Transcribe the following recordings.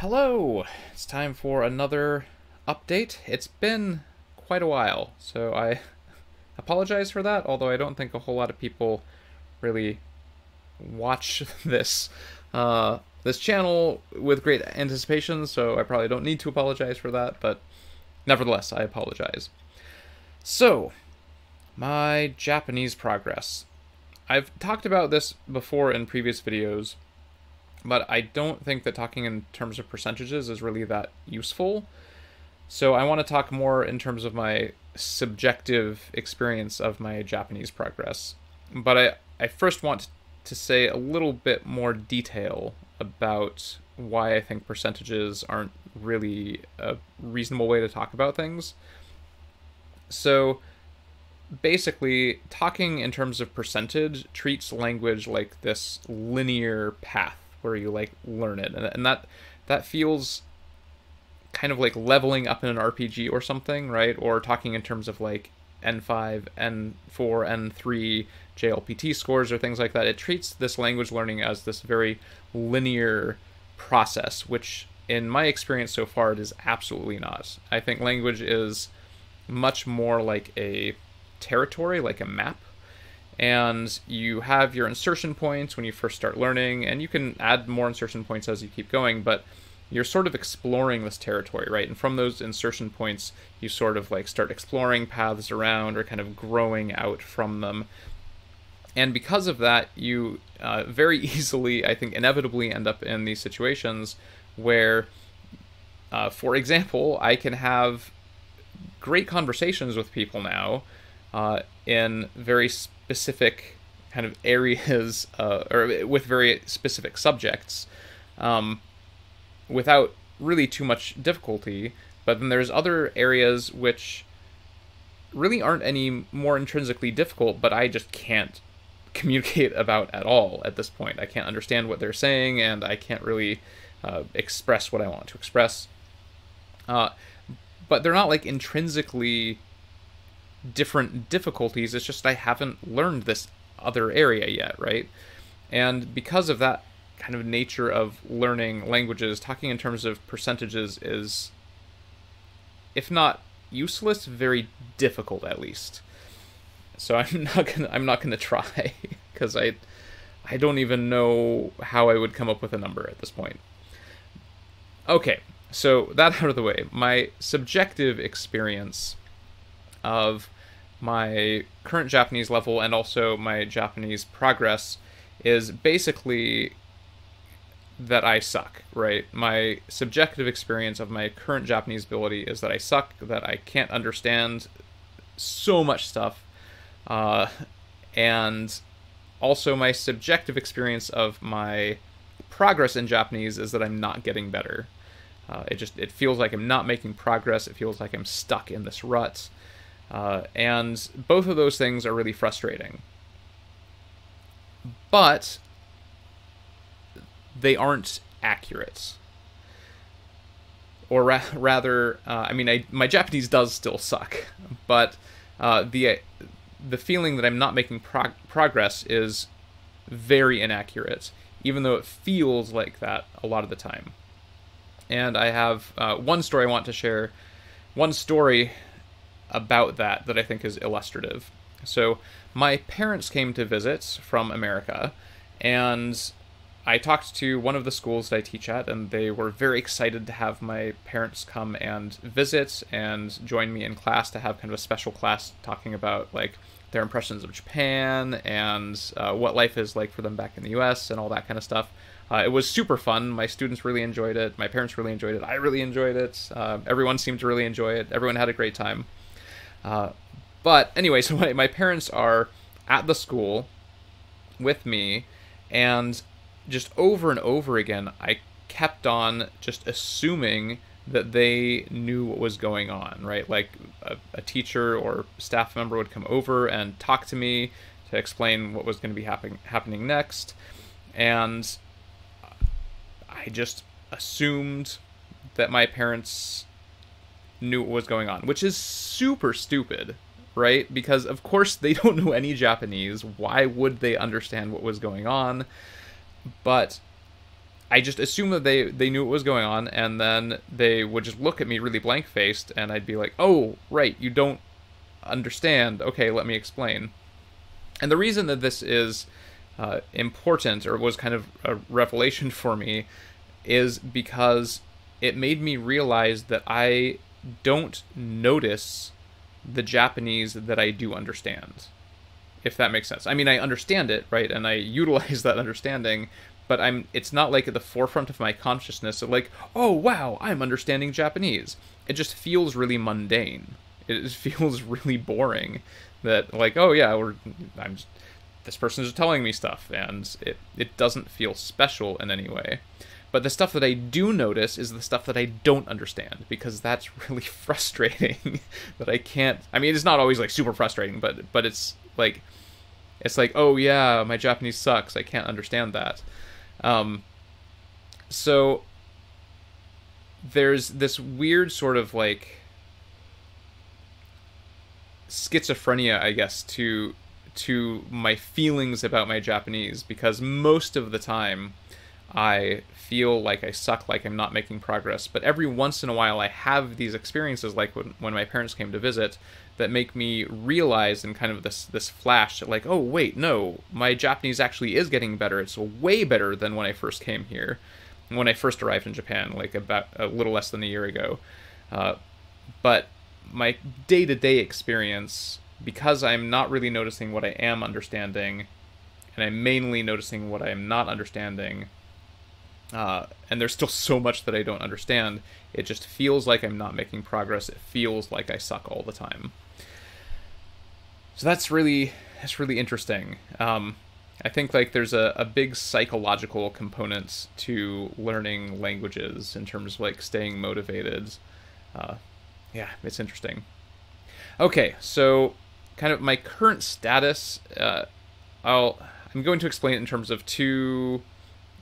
Hello! It's time for another update. It's been quite a while, so I apologize for that, although I don't think a whole lot of people really watch this uh, this channel with great anticipation, so I probably don't need to apologize for that, but nevertheless, I apologize. So, my Japanese progress. I've talked about this before in previous videos, but I don't think that talking in terms of percentages is really that useful. So I want to talk more in terms of my subjective experience of my Japanese progress. But I, I first want to say a little bit more detail about why I think percentages aren't really a reasonable way to talk about things. So basically, talking in terms of percentage treats language like this linear path where you like learn it, and, and that that feels kind of like leveling up in an RPG or something, right? Or talking in terms of like N5, N4, N3 JLPT scores or things like that. It treats this language learning as this very linear process, which in my experience so far, it is absolutely not. I think language is much more like a territory, like a map, and you have your insertion points when you first start learning, and you can add more insertion points as you keep going, but you're sort of exploring this territory, right? And from those insertion points, you sort of like start exploring paths around or kind of growing out from them. And because of that, you uh, very easily, I think, inevitably end up in these situations where, uh, for example, I can have great conversations with people now uh, in very specific kind of areas uh, or with very specific subjects um, without really too much difficulty. But then there's other areas which really aren't any more intrinsically difficult, but I just can't communicate about at all at this point. I can't understand what they're saying, and I can't really uh, express what I want to express. Uh, but they're not like intrinsically different difficulties. It's just I haven't learned this other area yet, right? And because of that kind of nature of learning languages, talking in terms of percentages is, if not useless, very difficult at least. So I'm not gonna I'm not gonna try because I I don't even know how I would come up with a number at this point. Okay, so that out of the way, my subjective experience of my current Japanese level and also my Japanese progress is basically that I suck, right? My subjective experience of my current Japanese ability is that I suck, that I can't understand so much stuff, uh, and also my subjective experience of my progress in Japanese is that I'm not getting better. Uh, it just it feels like I'm not making progress. It feels like I'm stuck in this rut. Uh, and both of those things are really frustrating. But they aren't accurate. Or ra- rather, uh, I mean, I, my Japanese does still suck, but uh, the the feeling that I'm not making prog- progress is very inaccurate, even though it feels like that a lot of the time. And I have uh, one story I want to share, one story about that that I think is illustrative. So, my parents came to visit from America, and I talked to one of the schools that I teach at, and they were very excited to have my parents come and visit and join me in class to have kind of a special class talking about like their impressions of Japan and uh, what life is like for them back in the U.S. and all that kind of stuff. Uh, it was super fun. My students really enjoyed it. My parents really enjoyed it. I really enjoyed it. Uh, everyone seemed to really enjoy it. Everyone had a great time. Uh, but anyway, so my, my parents are at the school with me, and just over and over again, I kept on just assuming that they knew what was going on, right? Like a, a, teacher or staff member would come over and talk to me to explain what was going to be happen- happening next. And I just assumed that my parents knew what was going on, which is super stupid, right? Because of course they don't know any Japanese. Why would they understand what was going on? But I just assumed that they they knew what was going on, and then they would just look at me really blank faced, and I'd be like, "Oh, right, you don't understand. Okay, let me explain." And the reason that this is uh, important, or was kind of a revelation for me, is because it made me realize that I don't notice the Japanese that I do understand. If that makes sense. I mean, I understand it, right? And I utilize that understanding, but I'm it's not like at the forefront of my consciousness of like, "Oh, wow, I'm understanding Japanese." It just feels really mundane. It feels really boring that like, "Oh, yeah, we're I'm just, this person is telling me stuff," and it it doesn't feel special in any way. But the stuff that I do notice is the stuff that I don't understand because that's really frustrating that I can't I mean it's not always like super frustrating but but it's like it's like oh yeah my Japanese sucks. I can't understand that. Um, so there's this weird sort of like schizophrenia, I guess, to to my feelings about my Japanese because most of the time I feel like I suck, like I'm not making progress. But every once in a while, I have these experiences, like when, when my parents came to visit, that make me realize in kind of this this flash, like, oh wait, no, my Japanese actually is getting better. It's way better than when I first came here, when I first arrived in Japan, like about a little less than a year ago. Uh, but my day to day experience, because I'm not really noticing what I am understanding, and I'm mainly noticing what I am not understanding uh, and there's still so much that I don't understand. It just feels like I'm not making progress. It feels like I suck all the time. So that's really that's really interesting. Um, I think like there's a, a big psychological component to learning languages in terms of like staying motivated. Uh, yeah, it's interesting. Okay, so kind of my current status. Uh, I'll I'm going to explain it in terms of two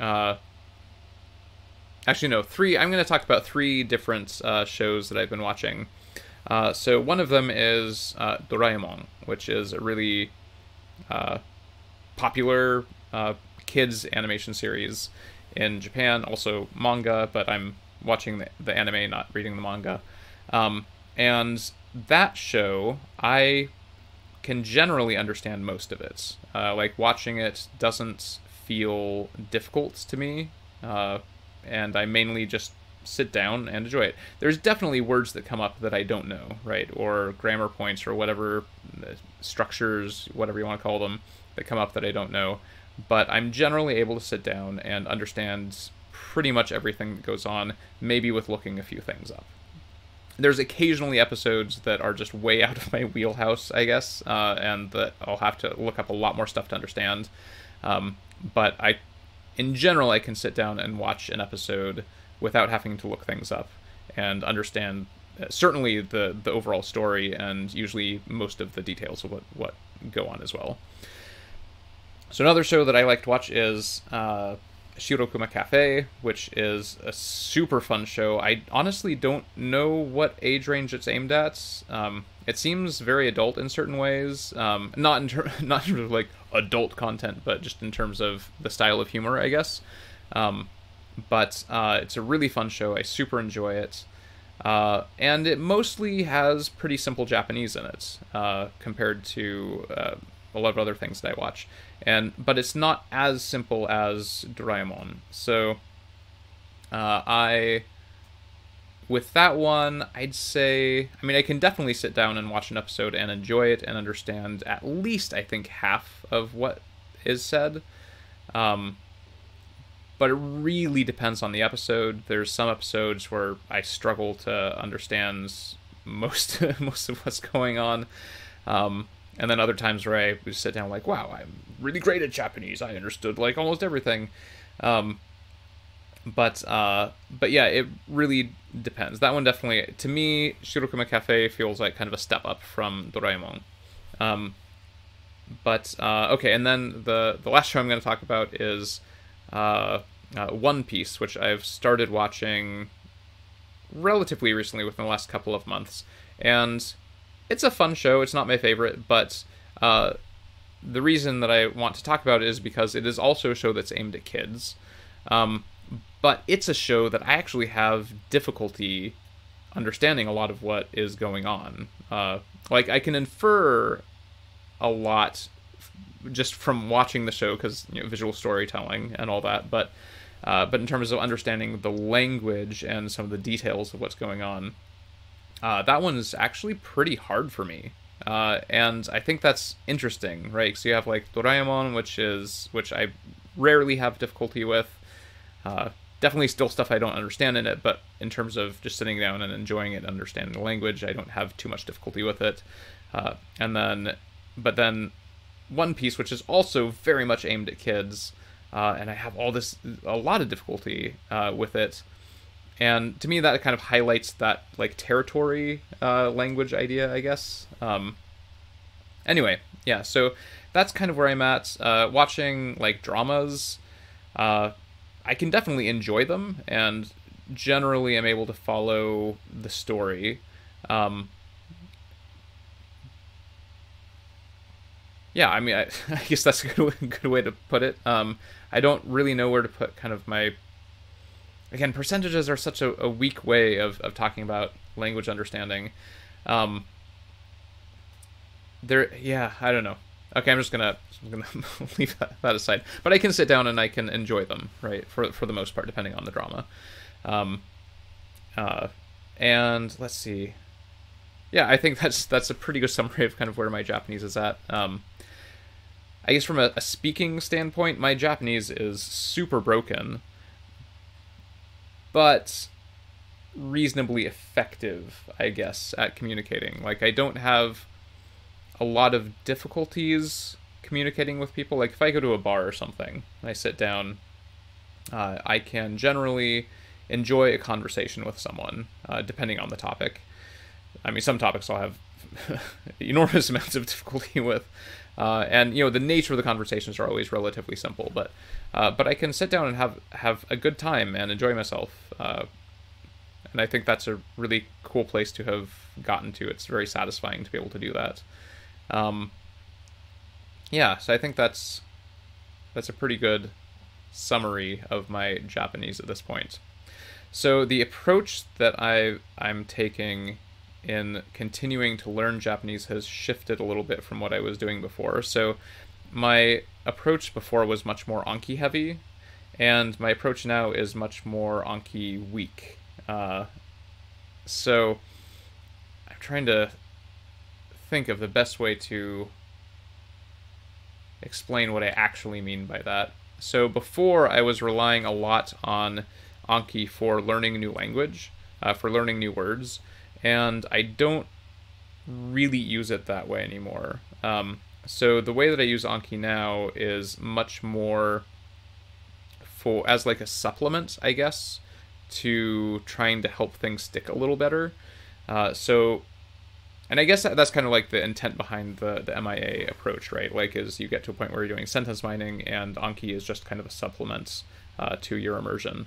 uh, actually no three i'm going to talk about three different uh, shows that i've been watching. Uh, so one of them is uh, doraemon which is a really uh, popular uh, kids animation series in japan also manga but i'm watching the, the anime not reading the manga. Um, and that show i can generally understand most of it. Uh, like watching it doesn't feel difficult to me and I mainly just sit down and enjoy it. There's definitely words that come up that I don't know, right? Or grammar points or whatever uh, structures, whatever you want to call them, that come up that I don't know. But I'm generally able to sit down and understand pretty much everything that goes on, maybe with looking a few things up. There's occasionally episodes that are just way out of my wheelhouse, I guess, uh, and that I'll have to look up a lot more stuff to understand. Um, but I in general, I can sit down and watch an episode without having to look things up and understand uh, certainly the the overall story and usually most of the details of what what go on as well. So another show that I like to watch is uh, Shirokuma Cafe, which is a super fun show. I honestly don't know what age range it's aimed at. Um, it seems very adult in certain ways, um, not in ter- not in terms of like adult content, but just in terms of the style of humor, I guess. Um, but uh, it's a really fun show. I super enjoy it. Uh, and it mostly has pretty simple Japanese in it uh, compared to uh, a lot of other things that I watch. And but it's not as simple as Doraemon. So uh, I with that one, I'd say, I mean, I can definitely sit down and watch an episode and enjoy it and understand at least, I think, half of what is said. Um, but it really depends on the episode. There's some episodes where I struggle to understand most most of what's going on, um, and then other times where I just sit down like, "Wow, I'm really great at Japanese. I understood like almost everything." Um, but uh, but yeah, it really depends. That one definitely, to me, Shirokuma Cafe feels like kind of a step up from Doraemon. Um, but uh, okay, and then the the last show I'm going to talk about is uh, uh, One Piece, which I've started watching relatively recently within the last couple of months, and it's a fun show. It's not my favorite, but uh, the reason that I want to talk about it is because it is also a show that's aimed at kids. Um, but it's a show that I actually have difficulty understanding a lot of what is going on. Uh, like I can infer a lot just from watching the show because you know, visual storytelling and all that, but uh, but in terms of understanding the language and some of the details of what's going on, uh, that one's actually pretty hard for me. Uh, and I think that's interesting, right? So you have like Doraemon, which is which I rarely have difficulty with. Uh, definitely still stuff I don't understand in it, but in terms of just sitting down and enjoying it, and understanding the language, I don't have too much difficulty with it. Uh, and then, but then One Piece, which is also very much aimed at kids, uh, and I have all this, a lot of difficulty uh, with it. And to me, that kind of highlights that like territory uh, language idea, I guess. Um, anyway, yeah, so that's kind of where I'm at. Uh, watching like dramas, uh, I can definitely enjoy them, and generally am able to follow the story. Um, yeah, I mean, I, I, guess that's a good, good way to put it. Um, I don't really know where to put kind of my. Again, percentages are such a, a weak way of, of talking about language understanding. Um, there, yeah, I don't know. Okay, I'm just gonna I'm gonna leave that, that, aside. But I can sit down and I can enjoy them, right? For for the most part, depending on the drama. Um, uh, and let's see. Yeah, I think that's that's a pretty good summary of kind of where my Japanese is at. Um, I guess from a, a speaking standpoint, my Japanese is super broken, but reasonably effective, I guess, at communicating. Like I don't have a lot of difficulties communicating with people. Like if I go to a bar or something and I sit down, uh, I can generally enjoy a conversation with someone, uh, depending on the topic. I mean, some topics I'll have enormous amounts of difficulty with, uh, and you know the nature of the conversations are always relatively simple. But uh, but I can sit down and have have a good time and enjoy myself, uh, and I think that's a really cool place to have gotten to. It's very satisfying to be able to do that. Um, yeah, so I think that's that's a pretty good summary of my Japanese at this point. So the approach that I I'm taking in continuing to learn Japanese has shifted a little bit from what I was doing before. So my approach before was much more Anki heavy, and my approach now is much more Anki weak. Uh, so I'm trying to think of the best way to explain what I actually mean by that. So before I was relying a lot on Anki for learning new language, uh, for learning new words, and I don't really use it that way anymore. Um, so the way that I use Anki now is much more for as like a supplement, I guess, to trying to help things stick a little better. Uh, so and I guess that's kind of like the intent behind the, the MIA approach, right? Like, is you get to a point where you're doing sentence mining, and Anki is just kind of a supplement uh, to your immersion.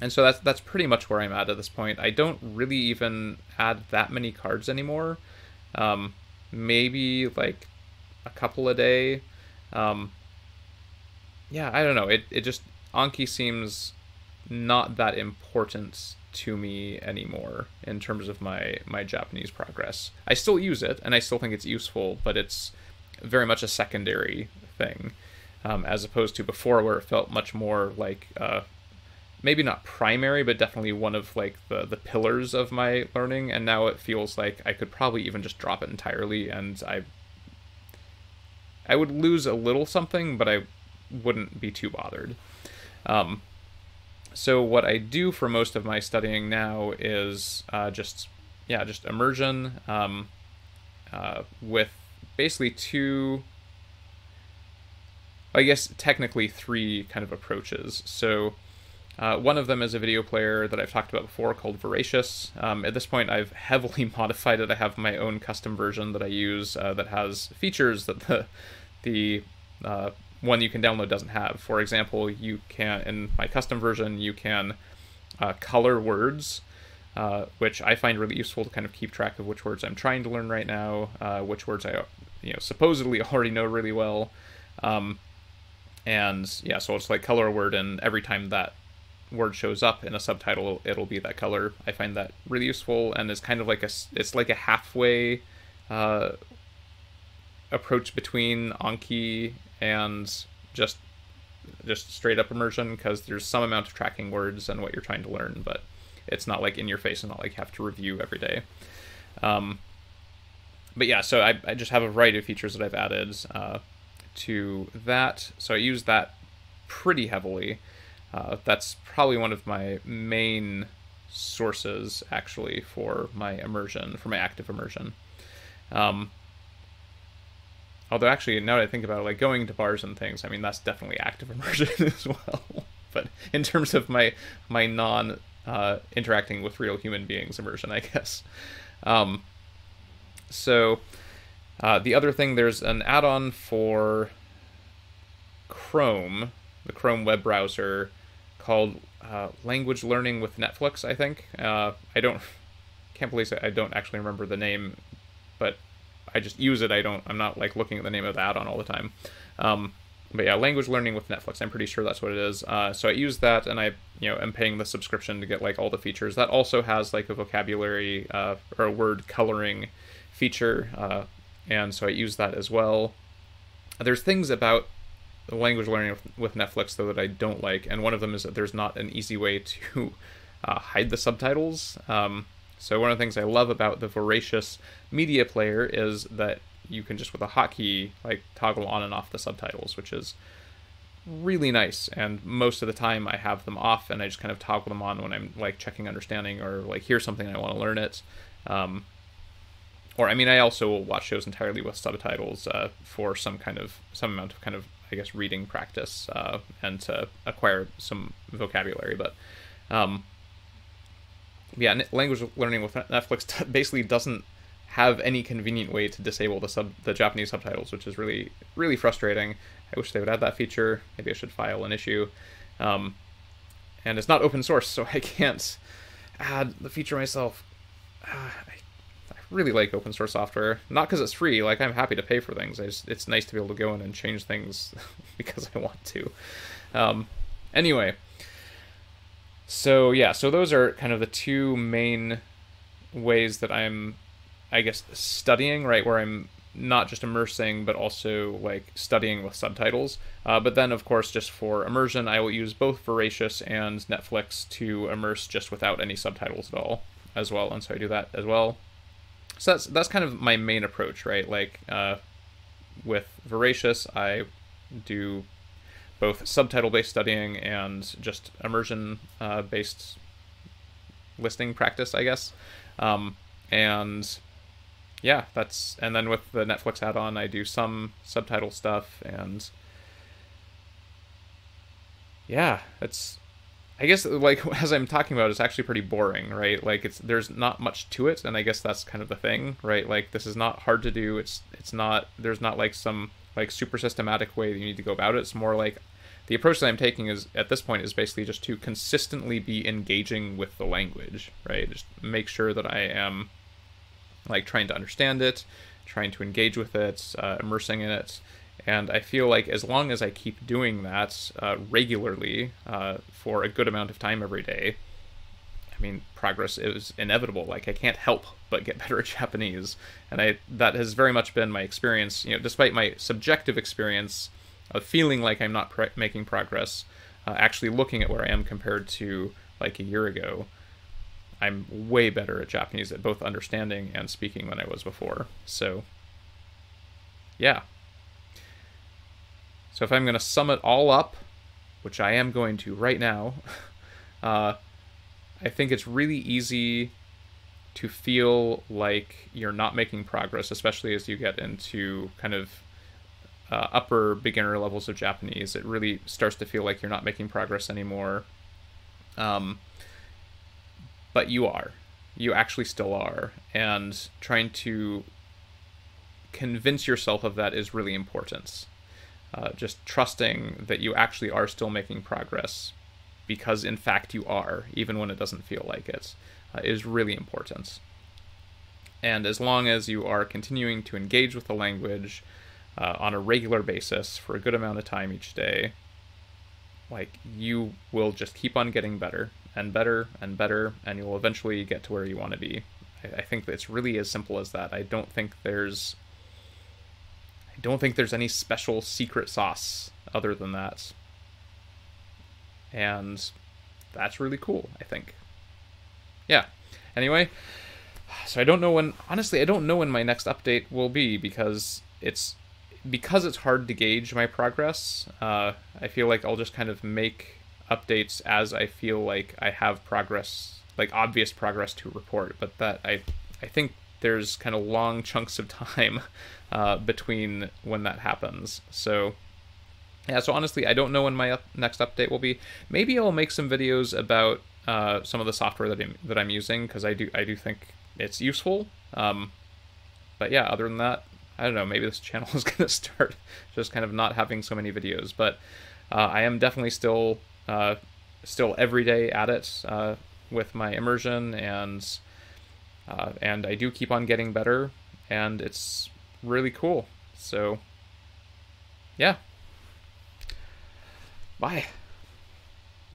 And so that's that's pretty much where I'm at at this point. I don't really even add that many cards anymore. Um, maybe like a couple a day. Um, yeah, I don't know. It it just Anki seems not that important to me anymore in terms of my my Japanese progress. I still use it and I still think it's useful, but it's very much a secondary thing, um, as opposed to before where it felt much more like uh, maybe not primary, but definitely one of like the the pillars of my learning. And now it feels like I could probably even just drop it entirely, and I I would lose a little something, but I wouldn't be too bothered. Um, so what I do for most of my studying now is uh, just yeah just immersion um, uh, with basically two I guess technically three kind of approaches. So uh, one of them is a video player that I've talked about before called Voracious. Um, at this point, I've heavily modified it. I have my own custom version that I use uh, that has features that the the uh, one you can download doesn't have. For example, you can in my custom version you can uh, color words, uh, which I find really useful to kind of keep track of which words I'm trying to learn right now, uh, which words I you know supposedly already know really well, um, and yeah, so it's like color a word, and every time that word shows up in a subtitle, it'll be that color. I find that really useful and is kind of like a it's like a halfway uh, approach between Anki and just just straight up immersion because there's some amount of tracking words and what you're trying to learn, but it's not like in your face and not like have to review every day. Um, but yeah, so I, I just have a variety of features that I've added uh, to that. So I use that pretty heavily. Uh, that's probably one of my main sources actually for my immersion, for my active immersion. Um, although actually, now that I think about it, like going to bars and things, I mean that's definitely active immersion as well. but in terms of my my non uh, interacting with real human beings immersion, I guess. Um, so uh, the other thing, there's an add-on for Chrome, the Chrome web browser, called uh, Language Learning with Netflix. I think uh, I don't can't believe I don't actually remember the name, but I just use it. I don't. I'm not like looking at the name of the add-on all the time. Um, but yeah, language learning with Netflix. I'm pretty sure that's what it is. Uh, so I use that, and I you know am paying the subscription to get like all the features. That also has like a vocabulary uh, or a word coloring feature, uh, and so I use that as well. There's things about the language learning with, Netflix though that I don't like, and one of them is that there's not an easy way to uh, hide the subtitles. Um, so one of the things I love about the Voracious media player is that you can just with a hotkey like toggle on and off the subtitles, which is really nice. And most of the time I have them off and I just kind of toggle them on when I'm like checking understanding or like here's something I want to learn it. Um, or I mean, I also will watch shows entirely with subtitles uh, for some kind of some amount of kind of I guess reading practice uh, and to acquire some vocabulary. But um, yeah, language learning with Netflix basically doesn't have any convenient way to disable the sub the Japanese subtitles, which is really really frustrating. I wish they would add that feature. Maybe I should file an issue. Um, and it's not open source, so I can't add the feature myself. Uh, I really like open source software. Not because it's free. Like I'm happy to pay for things. Just, it's nice to be able to go in and change things because I want to. Um, anyway, so yeah, so those are kind of the two main ways that I'm, I guess, studying. Right, where I'm not just immersing, but also like studying with subtitles. Uh, but then, of course, just for immersion, I will use both Voracious and Netflix to immerse just without any subtitles at all, as well. And so I do that as well. So that's that's kind of my main approach, right? Like uh, with Voracious, I do both subtitle-based studying and just immersion-based listening practice, I guess. Um, and yeah, that's and then with the Netflix add-on, I do some subtitle stuff and yeah, it's I guess like as I'm talking about, it's actually pretty boring, right? Like it's there's not much to it, and I guess that's kind of the thing, right? Like this is not hard to do. It's it's not there's not like some like super systematic way that you need to go about it. It's more like the approach that I'm taking is at this point is basically just to consistently be engaging with the language, right? Just make sure that I am like trying to understand it, trying to engage with it, uh, immersing in it, and I feel like as long as I keep doing that uh, regularly uh, for a good amount of time every day, I mean, progress is inevitable. Like I can't help but get better at Japanese, and I that has very much been my experience. You know, despite my subjective experience of feeling like I'm not pre- making progress, uh, actually looking at where I am compared to like a year ago, I'm way better at Japanese at both understanding and speaking than I was before. So, yeah, so if I'm going to sum it all up, which I am going to right now, uh, I think it's really easy to feel like you're not making progress, especially as you get into kind of uh, upper beginner levels of Japanese. It really starts to feel like you're not making progress anymore. Um, but you are. You actually still are. And trying to convince yourself of that is really important uh, just trusting that you actually are still making progress because in fact you are even when it doesn't feel like it, uh, is really important and as long as you are continuing to engage with the language uh, on a regular basis for a good amount of time each day like you will just keep on getting better and better and better, and you'll eventually get to where you want to be. I, think it's really as simple as that. I don't think there's don't think there's any special secret sauce other than that. And that's really cool, I think. Yeah. Anyway, so I don't know when honestly I don't know when my next update will be because it's because it's hard to gauge my progress. Uh, I feel like I'll just kind of make updates as I feel like I have progress, like obvious progress to report. But that I I think there's kind of long chunks of time uh, between when that happens. So yeah, so honestly, I don't know when my up- next update will be. Maybe I'll make some videos about uh, some of the software that I'm, that I'm using because I do I do think it's useful. Um, but yeah, other than that, I don't know. Maybe this channel is going to start just kind of not having so many videos. But uh, I am definitely still uh, still every day at it uh, with my immersion, and uh, and I do keep on getting better, and it's really cool. So yeah. Bye.